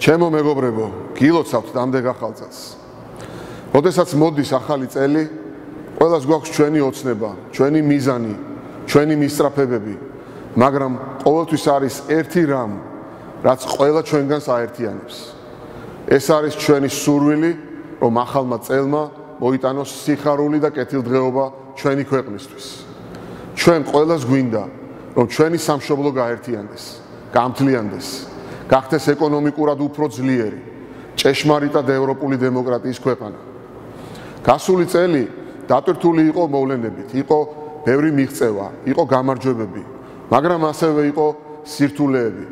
ჩემო მეგობრებო, გილოცავთ დამდეგ ახალ წელს. როდესაც მოდის ახალი წელი, ყველას გვაქვს ჩვენი ოცნება, ჩვენი მიზანი, ჩვენი მისწრაფებები, მაგრამ ყოველთვის არის ერთი რამ, რაც ყველა ჩვენგანს აერთიანებს. ეს არის ჩვენი სურვილი, რომ ახალმა წელმა მოიტანოს სიხარული და კეთილდღეობა ჩვენი ქვეყნისთვის. ჩვენ ყველას გვინდა, რომ ჩვენი სამშობლო გაერთიანდეს, გამთლიანდეს, გახდეს ეკონომიკურად უფრო ძლიერი, ჭეშმარიტად ევროპული დემოკრატიის ქვეყანა. გასული წელი დატვირთული იყო მოვლენებით, იყო ბევრი მიღწევა, იყო გამარჯვებები, მაგრამ ასევე იყო სირთულეები,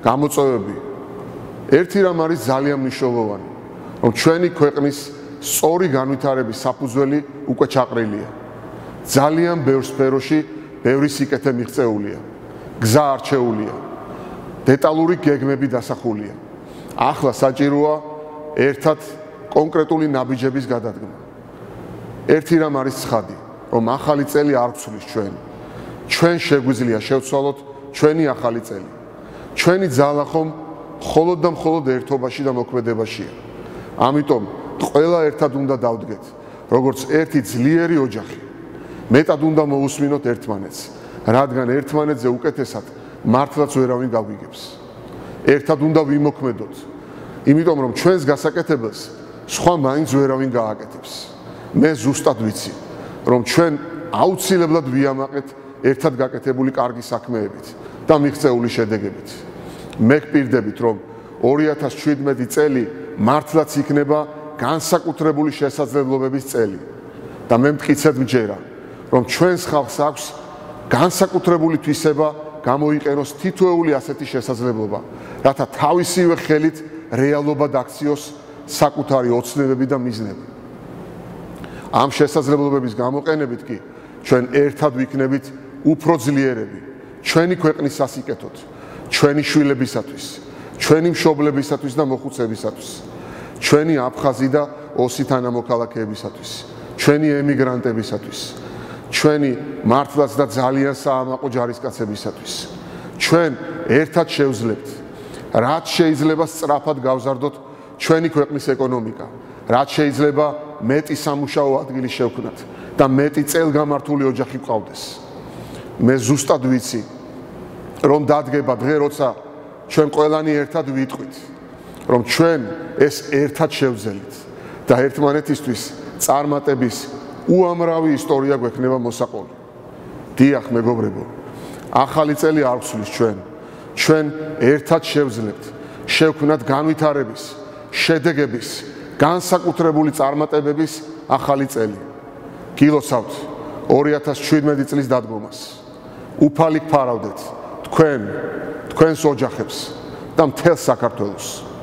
გამოწვევები. ერთი რამ არის ძალიან მნიშვნელოვანი, რომ ჩვენი ქვეყნის სწორი განვითარების საფუძველი უკვე ჩაყრილია. ძალიან ბევრ სფეროში ბევრი სიკეთე მიღწეულია. გზა არჩეულია. დეტალური გეგმები დასახულია. ახლა საჭიროა ერთად კონკრეტული ნაბიჯების გადადგმა. ერთი რამ არის ცხადი, რომ ახალი წელი არ გცვლის ჩვენ. ჩვენ შეგვიძლია შევცვალოთ ჩვენი ახალი წელი. ჩვენი ძალა ხომ მხოლოდ და მხოლოდ ერთობაში და მოქმედებაშია. ამიტომ ყველა ერთად უნდა დავდგეთ, როგორც ერთი ძლიერი ოჯახი. მეტად უნდა მოусმინოთ ერთმანეთს, რადგან ერთმანეთზე უკეთესად მართლაც ვერავინ გაგვიგებს. ერთად უნდა ვიმოქმედოთ, იმიტომ რომ ჩვენს გასაკეთებელს სხვა მაინც ვერავინ გააკეთებს. მე ზუსტად ვიცი, რომ ჩვენ აუცილებლად ვიამაყეთ ერთად გაკეთებული კარგი საქმეებით და მიღწეული შედეგებით. მე გპირდებით, რომ 2017 წელი მართლაც იქნება განსაკუთრებული შესაძლებლობების წელი და მე მტკიცედ მჯერა, რომ ჩვენს ხალხს აქვს განსაკუთრებული თვისება გამოიყენოს თითოეული ასეთი შესაძლებლობა, რათა თავისივე ხელით რეალობა დაქციოს საკუთარი ოცნებები და მიზნები. ამ შესაძლებლობების გამოყენებით კი ჩვენ ერთად ვიქნებით უფრო ძლიერები ჩვენი ქვეყნის სასიკეთოდ, ჩვენი შვილებისათვის, ჩვენი მშობლებისათვის და მოხუცებისათვის, ჩვენი აფხაზი და ოსი თანამოქალაქეებისათვის, ჩვენი ემიგრანტებისათვის. ჩვენი მართლაც და ძალიან საამაყო ჯარისკაცებისათვის. ჩვენ ერთად შევძლებთ, რაც შეიძლება სწრაფად გავზარდოთ ჩვენი ქვეყნის ეკონომიკა, რაც შეიძლება მეტი სამუშაო ადგილი შევქნათ და მეტი წელგამართული ოჯახი გყავდეს. მე ზუსტად ვიცი, რომ დადგება დღე, როცა ჩვენ ყველანი ერთად ვიტყვით, რომ ჩვენ ეს ერთად შევძელით და ერთმანეთისთვის წარმატების უამრავი ისტორია გვექნება მოსაყოლი. დიახ, მეგობრებო. ახალი წელი არ გსulis ჩვენ. ჩვენ ერთად შევძლებთ, შევქნათ განვითარების, შედეგების, განსაკუთრებული წარმატებების ახალი წელი. გილოცავთ 2017 წლის დადგომას. უფალი გფარავდეთ თქვენ, თქვენს ოჯახებს და მთელ საქართველოს.